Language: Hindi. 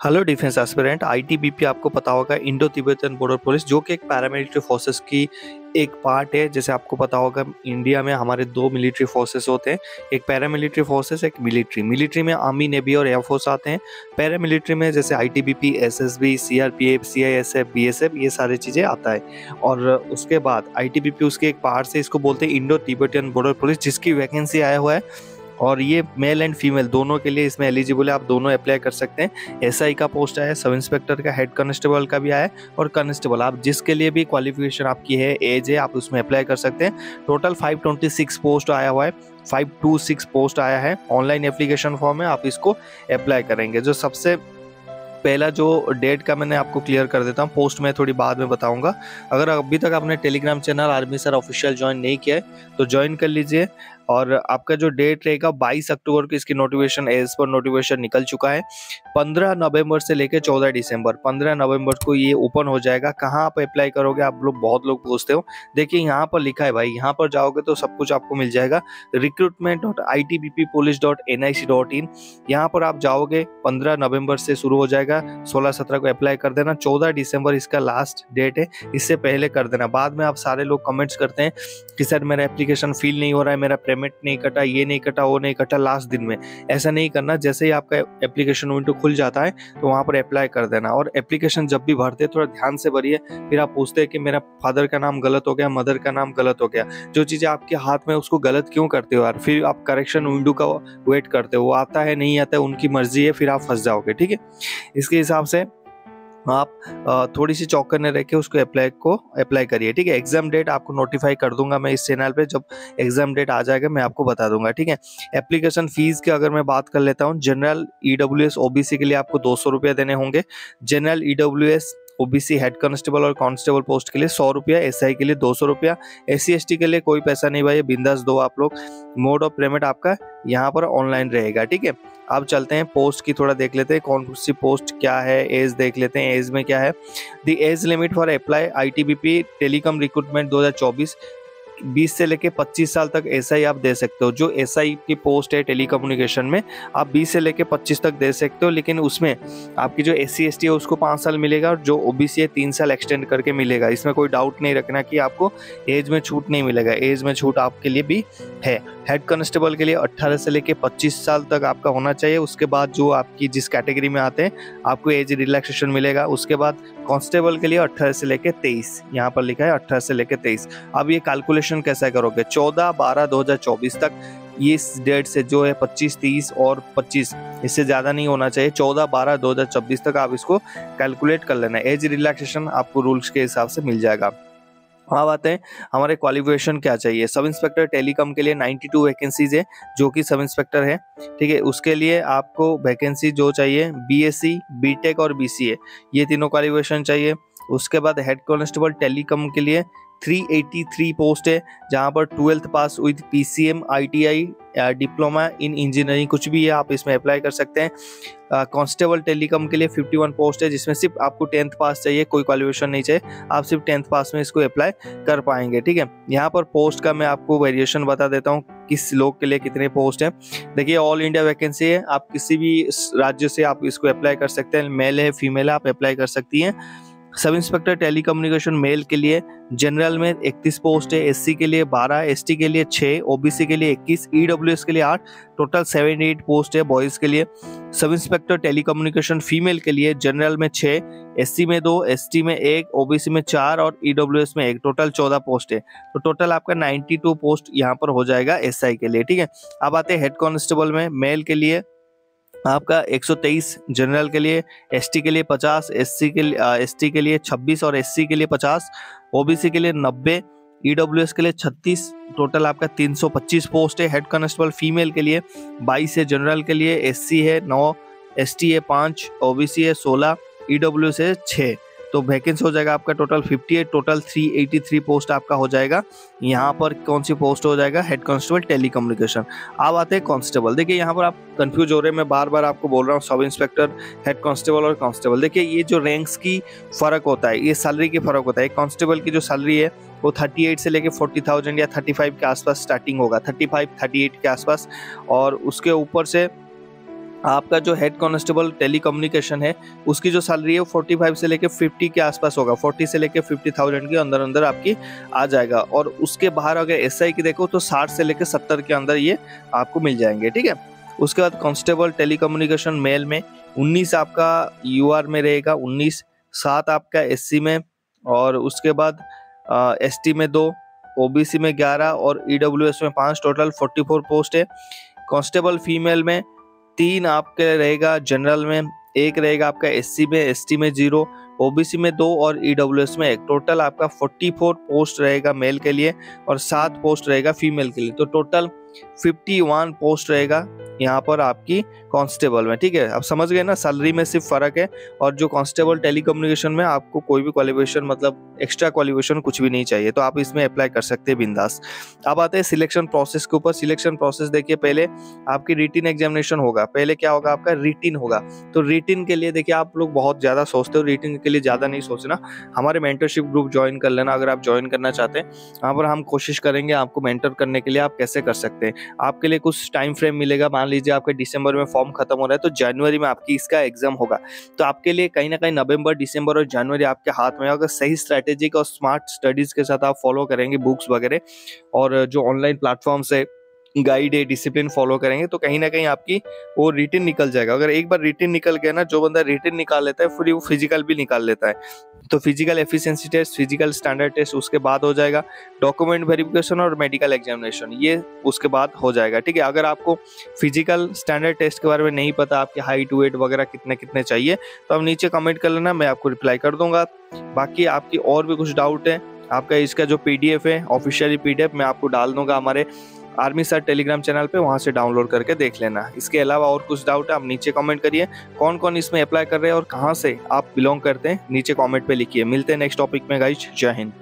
हेलो डिफेंस एस्पिरेंट आईटीबीपी आपको पता होगा इंडो तिब्बतन बॉर्डर पुलिस जो कि एक पैरामिलिट्री फोर्सेस की एक पार्ट है। जैसे आपको पता होगा इंडिया में हमारे दो मिलिट्री फोर्सेस होते हैं। एक पैरामिलिट्री फोर्सेस एक मिलिट्री मिलिट्री में आर्मी नेवी और एयरफोर्स आते हैं। पैरामिलिट्री में जैसे आई ITBP SSB CRPF CISF BSF ये सारी चीज़ें आता है। और उसके बाद आईटीबीपी उसके एक पार्ट से इसको बोलते हैं इंडो तिब्बतियन बॉर्डर पुलिस जिसकी वैकेंसी आया हुआ है। और ये मेल एंड फीमेल दोनों के लिए इसमें एलिजिबल है, आप दोनों अप्लाई कर सकते हैं। एसआई का पोस्ट आया है सब इंस्पेक्टर का हेड कॉन्स्टेबल का भी आया है और कॉन्स्टेबल आप जिसके लिए भी क्वालिफिकेशन आपकी है एज है, आप उसमें अप्लाई कर सकते हैं। टोटल 526 पोस्ट आया हुआ है 526 पोस्ट आया है ऑनलाइन एप्लीकेशन फॉर्म है, आप इसको अप्लाई करेंगे। जो सबसे पहला जो डेट का मैंने आपको क्लियर कर देता हूँ पोस्ट में थोड़ी बाद में बताऊँगा। अगर अभी तक आपने Telegram channel army sir official join नहीं किया है तो ज्वाइन कर लीजिए। और आपका जो डेट रहेगा 22 अक्टूबर को इसकी नोटिफिकेशन एज पर नोटिफिकेशन निकल चुका है। 15 नवंबर से लेकर 14 दिसंबर 15 नवंबर को ये ओपन हो जाएगा। कहाँ आप अप्लाई करोगे? आप लोग बहुत लोग पूछते हो। देखिए, यहाँ पर लिखा है भाई, यहाँ पर जाओगे तो सब कुछ आपको मिल जाएगा। Recruitment dot I T B P police dot N I C dot in यहाँ पर आप जाओगे, पंद्रह नवंबर से शुरू हो जाएगा। सोलह सत्रह को अप्लाई कर देना। चौदह दिसंबर इसका लास्ट डेट है। इससे पहले कर देना। बाद में आप सारे लोग कमेंट्स करते हैं कि सर मेरा एप्लीकेशन फिल नहीं हो रहा है, मेरा पेमेंट नहीं कटा, ये नहीं कटा, वो नहीं कटा लास्ट दिन में। ऐसा नहीं करना, जैसे ही आपका एप्लीकेशन विंडो खुल जाता है तो वहाँ पर अप्लाई कर देना। और एप्लीकेशन जब भी भरते थोड़ा ध्यान से भरिए, फिर आप पूछते हैं कि मेरा फादर का नाम गलत हो गया मदर का नाम गलत हो गया। जो चीज़ें आपके हाथ में उसको गलत क्यों करते हो यार? फिर आप करेक्शन विंडो का वेट करते हो। वो आता है, नहीं आता है, उनकी मर्ज़ी है, फिर आप फंस जाओगे, ठीक है? इसके हिसाब से आप थोड़ी सी चौकन्ने रह के उसको अप्लाई को अप्लाई करिए, ठीक है? एग्ज़ाम डेट आपको नोटिफाई कर दूँगा मैं इस चैनल पे, जब एग्ज़ाम डेट आ जाएगा मैं आपको बता दूँगा, ठीक है? एप्लीकेशन फ़ीस की अगर मैं बात कर लेता हूँ general E W S OBC के लिए आपको दो सौ रुपया देने होंगे। General E W S OBC head constable और कांस्टेबल पोस्ट के लिए सौ रुपया एस के लिए दो सौ रुपया एस सी के लिए कोई पैसा नहीं भाई, बिंदास दो आप लोग। मोड ऑफ़ पेमेंट आपका यहाँ पर ऑनलाइन रहेगा, ठीक है? अब चलते हैं पोस्ट की थोड़ा देख लेते हैं, कौन सी पोस्ट क्या है एज देख लेते हैं एज में क्या है। The age limit for apply I T B P telecom recruitment 2024 20 से लेके 25 साल तक एसआई आप दे सकते हो। जो एसआई की पोस्ट है टेलीकम्युनिकेशन में, आप 20 से लेके 25 तक दे सकते हो, लेकिन उसमें आपकी जो एस सी है, उसको पाँच साल मिलेगा और जो ओ बी है, तीन साल एक्सटेंड करके मिलेगा। इसमें कोई डाउट नहीं रखना कि आपको एज में छूट नहीं मिलेगा। एज में छूट आपके लिए भी है। हेड कांस्टेबल के लिए 18 से लेके 25 साल तक आपका होना चाहिए। उसके बाद जो आपकी जिस कैटेगरी में आते हैं, आपको एज रिलैक्सेशन मिलेगा। उसके बाद कांस्टेबल के लिए 18 से लेकर तेईस। यहाँ पर लिखा है 18 से लेकर तेईस। अब ये कैलकुलेशन कैसे करोगे? 14 बारह 2024 तक ये इस डेट से जो है 25 30 और 25 इससे ज़्यादा नहीं होना चाहिए। 14 बारह 2024 तक आप इसको कैलकुलेट कर लेना। एज रिलैक्सेशन आपको रूल्स के हिसाब से मिल जाएगा। अब आते हैं, हमारे क्वालिफिकेशन क्या चाहिए? सब इंस्पेक्टर टेलीकॉम के लिए 92 वैकेंसीज है, जो कि सब इंस्पेक्टर है, ठीक है? उसके लिए आपको वैकेंसी जो चाहिए बीएससी बीटेक और बीसीए ये तीनों क्वालिफिकेशन चाहिए। उसके बाद हेड कॉन्स्टेबल टेलीकॉम के लिए 383 पोस्ट है, जहाँ पर twelfth pass with P C M I T I diploma in engineering कुछ भी है, आप इसमें अप्लाई कर सकते हैं। कांस्टेबल टेलीकॉम के लिए 51 पोस्ट है, जिसमें सिर्फ़ आपको टेंथ पास चाहिए, कोई क्वालिफिकेशन नहीं चाहिए, आप सिर्फ़ टेंथ पास में इसको अप्लाई कर पाएँगे, ठीक है? यहाँ पर पोस्ट का मैं आपको वेरिएशन बता देता हूँ, किस लोग के लिए कितने पोस्ट हैं। देखिए ऑल इंडिया वैकेंसी है, आप किसी भी राज्य से आप इसको अप्लाई कर सकते हैं मेल है फीमेल है, आप अप्लाई कर सकती हैं। सब इंस्पेक्टर टेलीकम्युनिकेशन मेल के लिए जनरल में 31 पोस्ट है, एससी के लिए 12 एसटी के लिए 6 ओबीसी के लिए 21 ईडब्ल्यूएस के लिए 8 टोटल 78 पोस्ट है बॉयज़ के लिए। सब इंस्पेक्टर टेलीकम्युनिकेशन फीमेल के लिए जनरल में 6 एससी में 2 एसटी में 1 ओबीसी में 4 और ईडब्ल्यूएस में 1 टोटल 14 पोस्ट है। तो टोटल आपका 92 पोस्ट यहाँ पर हो जाएगा एसआई के लिए, ठीक है? अब आते हैं हेड कांस्टेबल में, मेल के लिए। आपका 123 जनरल के लिए एसटी के लिए 50 एससी के लिए एसटी के लिए 26 और एससी के लिए 50 ओबीसी के लिए 90 ईडब्ल्यूएस के लिए 36 टोटल आपका 325 पोस्ट है। हेड कांस्टेबल फीमेल के लिए 22 है जनरल के लिए एससी है 9 एसटी है 5 ओबीसी है 16 ईडब्ल्यूएस है 6 तो वैकेंसी हो जाएगा आपका टोटल 58 टोटल 383 पोस्ट आपका हो जाएगा। यहाँ पर कौन सी पोस्ट हो जाएगा? हेड कांस्टेबल टेलीकम्युनिकेशन अब आते हैं कांस्टेबल देखिए यहाँ पर आप कंफ्यूज हो रहे हैं। मैं बार बार आपको बोल रहा हूँ सब इंस्पेक्टर हेड कांस्टेबल और कांस्टेबल देखिए ये जो रैंक्स की फ़र्क होता है ये सैलरी की फ़र्क होता है। कांस्टेबल की जो सैलरी है वो 38 से लेके 40,000 या 35 के आसपास स्टार्टिंग होगा। 35 38 के आसपास और उसके ऊपर से आपका जो हेड कांस्टेबल टेलीकम्युनिकेशन है उसकी जो सैलरी है वो 45 से लेके 50 के आसपास होगा। 40 से लेके 50,000 के अंदर अंदर आपकी आ जाएगा। और उसके बाहर अगर एसआई की देखो तो 60 से लेके 70 के अंदर ये आपको मिल जाएँगे ठीक है? उसके बाद कांस्टेबल टेलीकम्युनिकेशन मेल में 19 आपका यूआर में रहेगा 19 सात आपका एससी में और उसके बाद एसटी में दो ओबीसी में 11 और ईडब्ल्यू में पाँच टोटल 44 पोस्ट है। कांस्टेबल फीमेल में तीन आपके रहेगा जनरल में, एक रहेगा आपका एससी में एसटी में ज़ीरो ओबीसी में दो और ईडब्ल्यूएस में एक। टोटल आपका 44 पोस्ट रहेगा मेल के लिए और सात पोस्ट रहेगा फीमेल के लिए। तो टोटल 51 पोस्ट रहेगा। यहाँ पर आपकी कांस्टेबल में, ठीक है? अब समझ गए ना? सैलरी में सिर्फ़ फ़र्क है और जो कांस्टेबल टेलीकम्युनिकेशन में आपको कोई भी क्वालिफिकेशन मतलब एक्स्ट्रा क्वालिफिकेशन कुछ भी नहीं चाहिए तो आप इसमें अप्लाई कर सकते हैं, बिंदास। अब आते हैं सिलेक्शन प्रोसेस के ऊपर। सिलेक्शन प्रोसेस देखिए, पहले आपकी रिटिन एग्जामिनेशन होगा। पहले क्या होगा आपका? रिटिन होगा। तो रिटिन के लिए देखिए, आप लोग बहुत ज़्यादा सोचते हो रिटिन के लिए ज़्यादा नहीं सोचना। हमारे मेंटरशिप ग्रुप ज्वाइन कर लेना, अगर आप ज्वाइन करना चाहते हैं। वहाँ पर हम कोशिश करेंगे आपको मेंटर करने के लिए आप कैसे कर सकते हैं। आपके लिए कुछ टाइम फ्रेम मिलेगा, मान लीजिए आपके दिसंबर में फॉर्म खत्म हो रहा है तो जनवरी में आपकी इसका एग्ज़ाम होगा। तो आपके लिए कहीं ना कहीं नवंबर, दिसंबर और जनवरी आपके हाथ में अगर सही स्ट्रैटेजिक और स्मार्ट स्टडीज़ के साथ आप फॉलो करेंगे बुक्स वगैरह, और जो ऑनलाइन प्लेटफॉर्म्स से गाइड है डिसिप्लिन फॉलो करेंगे तो कहीं ना कहीं आपकी वो रिटर्न निकल जाएगा। अगर एक बार रिटर्न निकल गया ना, जो बंदा रिटर्न निकाल लेता है, फिर वो फ़िज़िकल भी निकाल लेता है। तो physical efficiency test physical standard test उसके बाद हो जाएगा डॉक्यूमेंट वेरिफिकेशन और मेडिकल एग्जामिनेशन ये उसके बाद हो जाएगा, ठीक है? अगर आपको फ़िज़िकल स्टैंडर्ड टेस्ट के बारे में नहीं पता, आपके हाइट वेट वगैरह कितने कितने चाहिए तो आप नीचे कमेंट कर लेना, मैं आपको रिप्लाई कर दूँगा। बाकी आपकी और भी कुछ डाउट है, आपका इसका जो पीडीएफ है ऑफिशियली पीडीएफ मैं आपको डाल दूँगा हमारे आर्मी सर टेलीग्राम चैनल पे वहाँ से डाउनलोड करके देख लेना। इसके अलावा और कुछ डाउट है, आप नीचे कमेंट करिए कौन कौन इसमें अप्लाई कर रहे हैं और कहाँ से आप बिलोंग करते हैं, नीचे कमेंट पे लिखिए। मिलते हैं नेक्स्ट टॉपिक में गाइज़ जय हिंद।